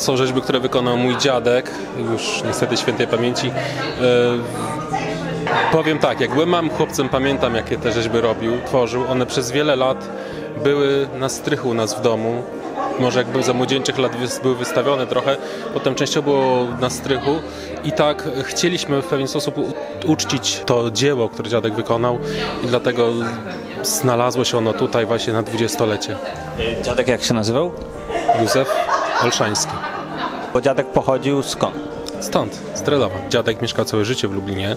Są rzeźby, które wykonał mój dziadek, już niestety świętej pamięci. E, powiem tak, jak byłem małym chłopcem, pamiętam jakie te rzeźby robił, tworzył. One przez wiele lat były na strychu u nas w domu. Może jakby za młodzieńczych lat były wystawione trochę, potem częściowo było na strychu i tak chcieliśmy w pewien sposób uczcić to dzieło, które dziadek wykonał i dlatego znalazło się ono tutaj właśnie na dwudziestolecie. Dziadek jak się nazywał? Józef Olszański. Bo dziadek pochodził skąd? Stąd, z Drelowa. Dziadek mieszkał całe życie w Lublinie.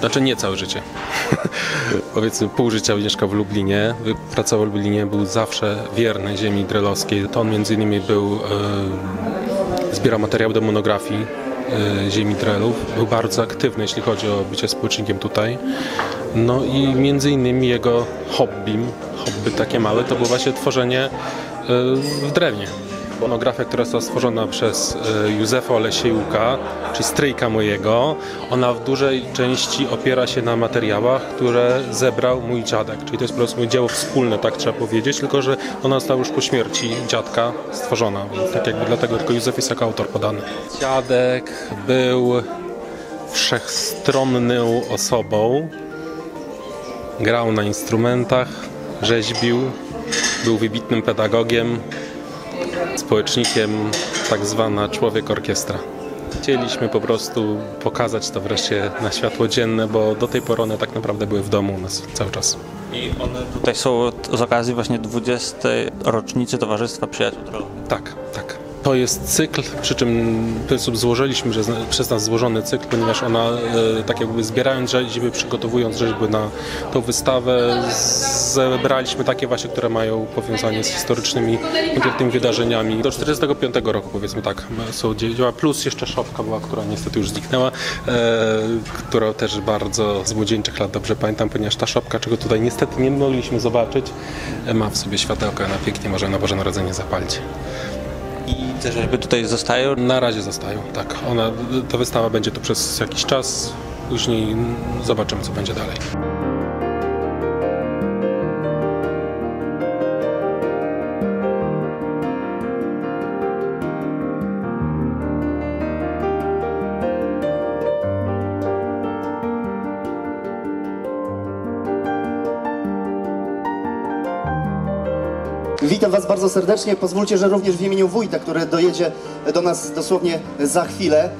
Znaczy nie całe życie. Powiedzmy pół życia mieszkał w Lublinie. Pracował w Lublinie, był zawsze wierny ziemi drelowskiej. To on między innymi był, e, zbierał materiał do monografii e, ziemi drelów. Był bardzo aktywny, jeśli chodzi o bycie społecznikiem tutaj. No i między innymi jego hobbym, hobby takie małe, to było właśnie tworzenie e, w drewnie. Monografia, która została stworzona przez e, Józefa Olesiejuka, czyli stryjka mojego, ona w dużej części opiera się na materiałach, które zebrał mój dziadek. Czyli to jest po prostu moje dzieło wspólne, tak trzeba powiedzieć, tylko że ona została już po śmierci dziadka stworzona. Tak jakby dlatego tylko Józef jest jako autor podany. Dziadek był wszechstronną osobą. Grał na instrumentach, rzeźbił, był wybitnym pedagogiem, społecznikiem, tak zwana człowiek orkiestra. Chcieliśmy po prostu pokazać to wreszcie na światło dzienne, bo do tej pory one tak naprawdę były w domu u nas cały czas. I one tutaj są z okazji właśnie 20. rocznicy Towarzystwa Przyjaciół Drolowych. Tak, tak. To jest cykl, przy czym sposób złożyliśmy że przez nas złożony cykl, ponieważ ona, e, tak jakby zbierając rzeźby, przygotowując rzeźby na tą wystawę, zebraliśmy takie właśnie, które mają powiązanie z historycznymi konkretnymi wydarzeniami. Do 45 roku powiedzmy tak są dzieła, plus jeszcze szopka była, która niestety już zniknęła, e, którą też bardzo z młodzieńczych lat dobrze pamiętam, ponieważ ta szopka, czego tutaj niestety nie mogliśmy zobaczyć, ma w sobie światełko, ona pięknie może na Boże Narodzenie zapalić. Te rzeźby tutaj zostają? Na razie zostają, tak. Ona, ta wystawa będzie tu przez jakiś czas, później zobaczymy, co będzie dalej. Witam Was bardzo serdecznie. Pozwólcie, że również w imieniu wójta, który dojedzie do nas dosłownie za chwilę.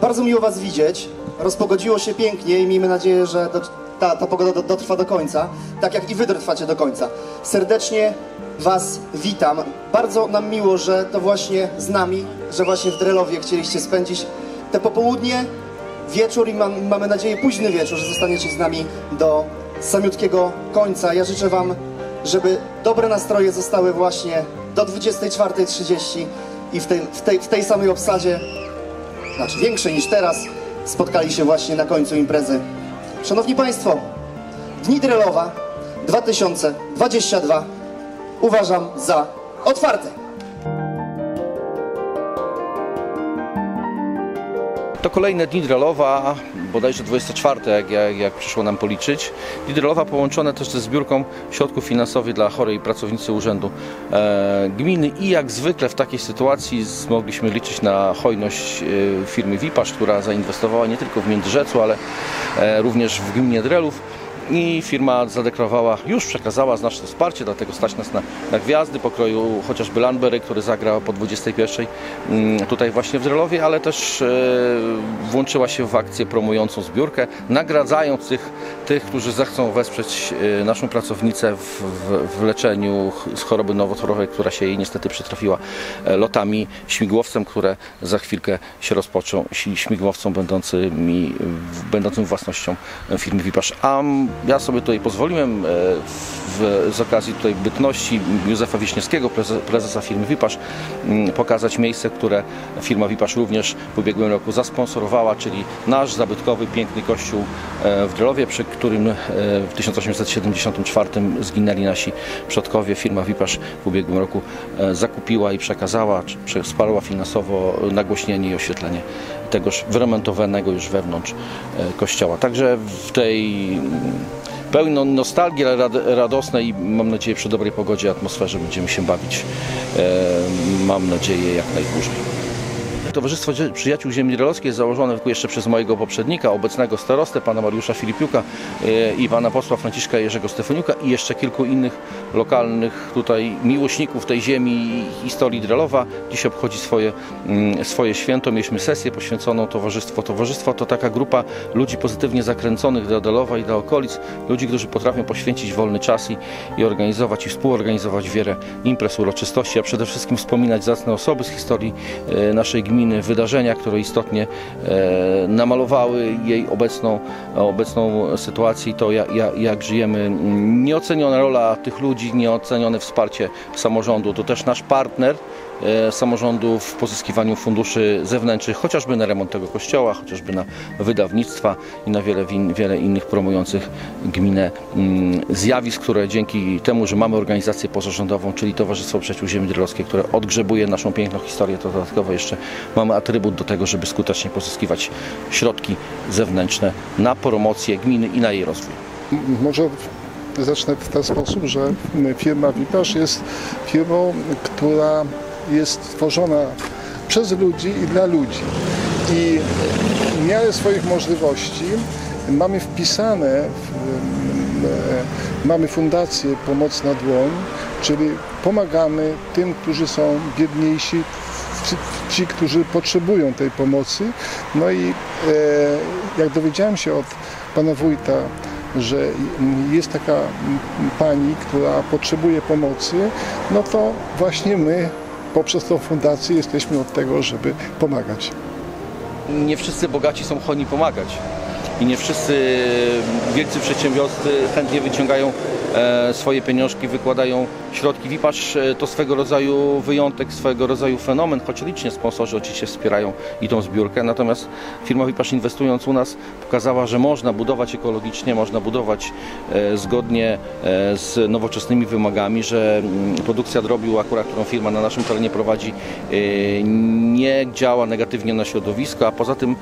Bardzo miło Was widzieć. Rozpogodziło się pięknie i miejmy nadzieję, że do, ta, ta pogoda do, dotrwa do końca, tak jak i Wy dotrwacie do końca. Serdecznie Was witam. Bardzo nam miło, że to właśnie z nami, że właśnie w Drelowie chcieliście spędzić te popołudnie, wieczór i mam, mamy nadzieję późny wieczór, że zostaniecie z nami do samiutkiego końca. Ja życzę Wam żeby dobre nastroje zostały właśnie do 24.30 i w tej, w, tej, w tej samej obsadzie, znaczy większej niż teraz, spotkali się właśnie na końcu imprezy. Szanowni Państwo, Dni Drelowa 2022 uważam za otwarte. To kolejne dni Drelowa, bodajże 24, jak, jak, jak przyszło nam policzyć. Dni Drelowa połączone też ze zbiórką środków finansowych dla chorej pracownicy Urzędu e, Gminy i jak zwykle w takiej sytuacji mogliśmy liczyć na hojność e, firmy Wipasz, która zainwestowała nie tylko w Międzyrzeczu, ale e, również w gminie Drelów i firma zadeklarowała, już przekazała znaczne wsparcie, dlatego stać nas na, na gwiazdy pokroju chociażby Landberry, który zagrał po 21 mm, tutaj właśnie w Drelowie, ale też e, włączyła się w akcję promującą zbiórkę, nagradzając tych, tych którzy zechcą wesprzeć e, naszą pracownicę w, w, w leczeniu z choroby nowotworowej, która się jej niestety przytrafiła e, lotami śmigłowcem, które za chwilkę się rozpoczą, śmigłowcom będącymi, będącym własnością firmy Wipasz. A ja sobie tutaj pozwoliłem e, w, z okazji tutaj bytności Józefa Wiśniewskiego, prezesa firmy Wipasz, mm, pokazać miejsce, które firma Wipasz również w ubiegłym roku zasponsorowała, czyli nasz zabytkowy, piękny kościół e, w Drelowie, przy którym e, w 1874 zginęli nasi przodkowie. Firma Wipasz w ubiegłym roku zakupiła i przekazała, wsparła finansowo nagłośnienie i oświetlenie tegoż wyremontowanego już wewnątrz kościoła. Także w tej pełno nostalgii, ale rad, radosnej i mam nadzieję przy dobrej pogodzie, atmosferze będziemy się bawić. E, mam nadzieję jak najdłużej. Towarzystwo Przyjaciół Ziemi Drelowskiej jest założone jeszcze przez mojego poprzednika, obecnego starostę, pana Mariusza Filipiuka e, i pana posła Franciszka Jerzego Stefaniuka i jeszcze kilku innych lokalnych tutaj miłośników tej ziemi i historii Drelowa. Dziś obchodzi swoje, mm, swoje święto. Mieliśmy sesję poświęconą towarzystwo. Towarzystwo to taka grupa ludzi pozytywnie zakręconych do Drelowa i do okolic, ludzi, którzy potrafią poświęcić wolny czas i, i organizować i współorganizować wiele imprez, uroczystości, a przede wszystkim wspominać zacne osoby z historii e, naszej gminy, wydarzenia, które istotnie e, namalowały jej obecną, obecną sytuację i to, jak, jak, żyjemy. Mm, Nieoceniona rola tych ludzi, nieocenione wsparcie samorządu. To też nasz partner e, samorządu w pozyskiwaniu funduszy zewnętrznych, chociażby na remont tego kościoła, chociażby na wydawnictwa i na wiele, wiele innych promujących gminę mm, zjawisk, które dzięki temu, że mamy organizację pozarządową, czyli Towarzystwo Przyjaciół Ziemi Drylowskiej, które odgrzebuje naszą piękną historię, to dodatkowo jeszcze mamy atrybut do tego, żeby skutecznie pozyskiwać środki zewnętrzne na promocję gminy i na jej rozwój. Może zacznę w ten sposób, że firma Wipasz jest firmą, która jest stworzona przez ludzi i dla ludzi. I w miarę swoich możliwości mamy wpisane, w, e, mamy fundację Pomoc na dłoń, czyli pomagamy tym, którzy są biedniejsi, ci, ci którzy potrzebują tej pomocy. No i e, jak dowiedziałem się od pana wójta, że jest taka pani, która potrzebuje pomocy, no to właśnie my poprzez tą fundację jesteśmy od tego, żeby pomagać. nie wszyscy bogaci są chętni pomagać. I nie wszyscy wielcy przedsiębiorcy chętnie wyciągają e, swoje pieniążki, wykładają środki. Wipasz e, to swego rodzaju wyjątek, swego rodzaju fenomen, choć licznie sponsorzy oczywiście wspierają i tą zbiórkę. Natomiast firma Wipasz inwestując u nas pokazała, że można budować ekologicznie, można budować e, zgodnie z nowoczesnymi wymogami, że mm, produkcja drobiu, akurat którą firma na naszym terenie prowadzi, nie działa negatywnie na środowisko, a poza tym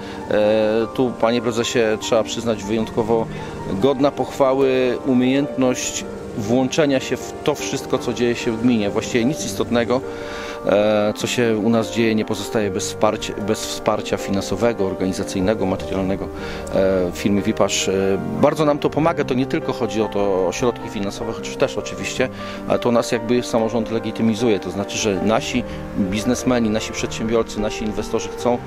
tu panie prezesie trzeba przyznać wyjątkowo godna pochwały umiejętność włączenia się w to wszystko, co dzieje się w gminie. Właściwie nic istotnego, e, co się u nas dzieje, nie pozostaje bez wsparcia, bez wsparcia finansowego, organizacyjnego, materialnego e, firmy Wipasz. E, Bardzo nam to pomaga, to nie tylko chodzi o to o środki finansowe, choć też oczywiście, ale to nas jakby samorząd legitymizuje, to znaczy, że nasi biznesmeni, nasi przedsiębiorcy, nasi inwestorzy chcą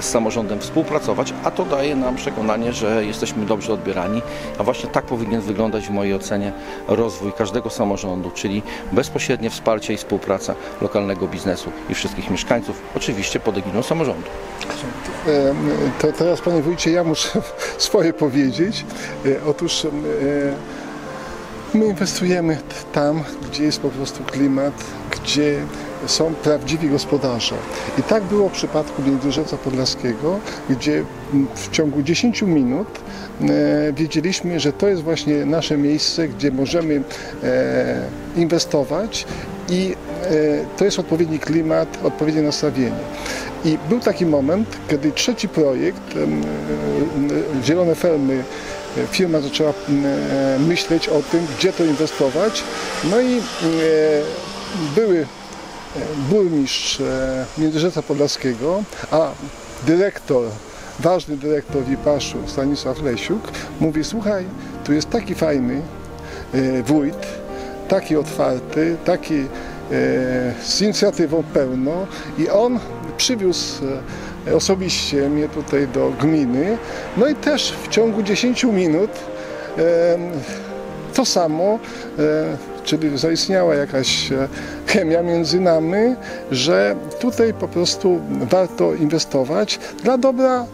z samorządem współpracować, a to daje nam przekonanie, że jesteśmy dobrze odbierani, a właśnie tak powinien wyglądać w mojej ocenie rozwój każdego samorządu, czyli bezpośrednie wsparcie i współpraca lokalnego biznesu i wszystkich mieszkańców, oczywiście pod egidą samorządu. To teraz, panie wójcie, ja muszę swoje powiedzieć. E, Otóż e, my inwestujemy tam, gdzie jest po prostu klimat, gdzie są prawdziwi gospodarze. I tak było w przypadku Międzyrzeca Podlaskiego, gdzie w ciągu 10 minut e, wiedzieliśmy, że to jest właśnie nasze miejsce, gdzie możemy e, inwestować i e, to jest odpowiedni klimat, odpowiednie nastawienie. I był taki moment, kiedy trzeci projekt, Zielone Fermy, firma zaczęła myśleć o tym, gdzie to inwestować. No i były burmistrz e, Międzyrzeca Podlaskiego, a dyrektor, ważny dyrektor Wipaszu, Stanisław Lesiuk, mówi, słuchaj, tu jest taki fajny e, wójt, taki otwarty, taki e, z inicjatywą pełno i on przywiózł osobiście mnie tutaj do gminy, no i też w ciągu 10 minut to samo, e, czyli zaistniała jakaś e, chemia między nami, że tutaj po prostu warto inwestować dla dobra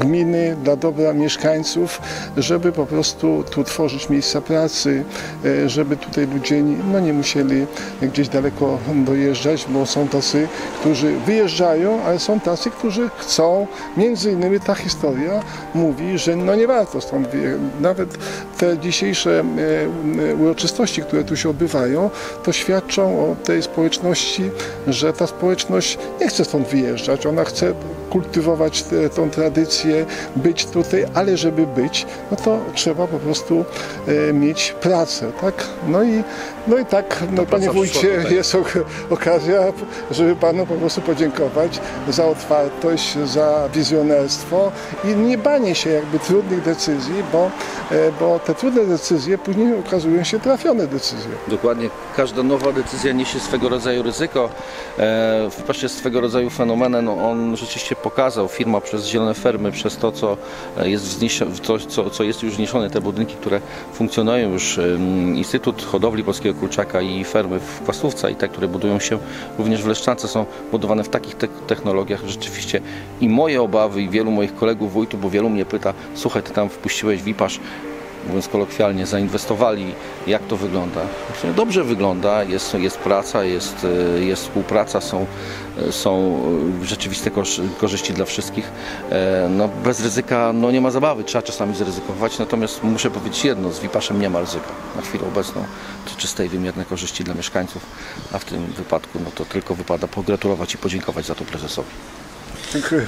gminy, dla dobra mieszkańców, żeby po prostu tu tworzyć miejsca pracy, e, żeby tutaj ludzie no, nie musieli gdzieś daleko dojeżdżać, bo są tacy, którzy wyjeżdżają, ale są tacy, którzy chcą. Między innymi ta historia mówi, że no nie warto stąd wyjechać. Nawet te dzisiejsze e, e, uroczystości, które tu się odbywają, to świadczą o tej społeczności, że ta społeczność nie chce stąd wyjeżdżać. Ona chce kultywować tą tradycję, być tutaj, ale żeby być, no to trzeba po prostu e, mieć pracę, tak? No i, no i tak, no, panie wójcie, jest ok- okazja, żeby panu po prostu podziękować za otwartość, za wizjonerstwo i nie banie się jakby trudnych decyzji, bo, e, bo te trudne decyzje później okazują się trafione decyzje. Dokładnie. Każda nowa decyzja niesie swego rodzaju ryzyko. E, swego rodzaju fenomenem. No, on rzeczywiście pokazał, firma przez zielone fermy, przez to, co e, jest, wzniesione, co, co, jest już wzniesione, te budynki, które funkcjonują już, Instytut Hodowli Polskiego Kurczaka i fermy w Kwasówce i te, które budują się również w Leszczance są budowane w takich te technologiach rzeczywiście. I moje obawy i wielu moich kolegów wójtów, bo wielu mnie pyta, słuchaj, ty tam wpuściłeś Wipasz, mówiąc kolokwialnie, zainwestowali, jak to wygląda. Znaczy, Dobrze wygląda, jest, jest praca, jest, e, jest współpraca, są, e, są e, rzeczywiste korzyści dla wszystkich. No, bez ryzyka no, nie ma zabawy, trzeba czasami zaryzykować, natomiast muszę powiedzieć jedno, z Wipaszem nie ma ryzyka na chwilę obecną. To czyste i wymierne korzyści dla mieszkańców, a w tym wypadku no, to tylko wypada pogratulować i podziękować za to prezesowi. Dziękuję.